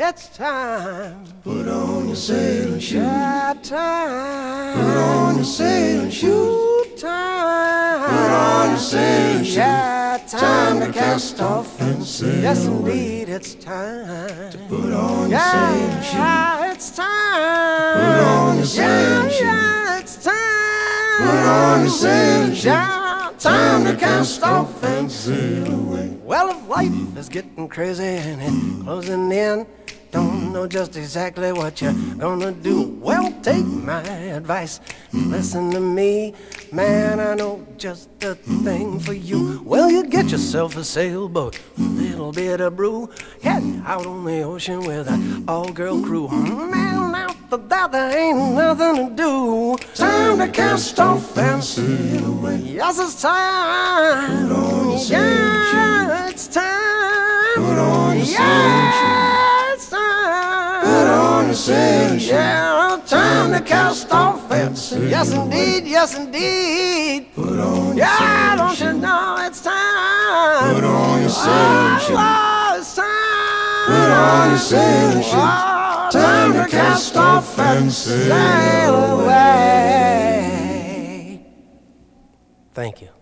It's time. Put on your sailing shoes. Yeah, time. Put on your sailing shoes. Time. Put on your sailing shoes. Yeah, time, Time to cast off and sail Yes, indeed, it's time. To put on your sailing shoes. Yeah, it's time. Put on your sailing yeah, shoes. Yeah, it's time. Put on your sailing shoes. Yeah, Time to cast off and sail away. Well, if life is getting crazy and it's closing in, don't know just exactly what you're gonna do. Well, take my advice, listen to me. Man, I know just the thing for you. Well, you get yourself a sailboat, a little bit of brew, head out on the ocean with an all girl crew. Man, after that, there ain't nothing to do. Time to cast off and sail away. Yes, it's time. Put on your Yeah, it's time. Put on your yeah. Put on your sailing shoes. Yeah, time to cast off sail Yes, indeed, yes, indeed. Put on Yeah, don't you know it's time? Put on your oh, sailing shoes. Oh, it's time. Put on your sailing shoes. Oh, Time to cast off and sail away. Thank you.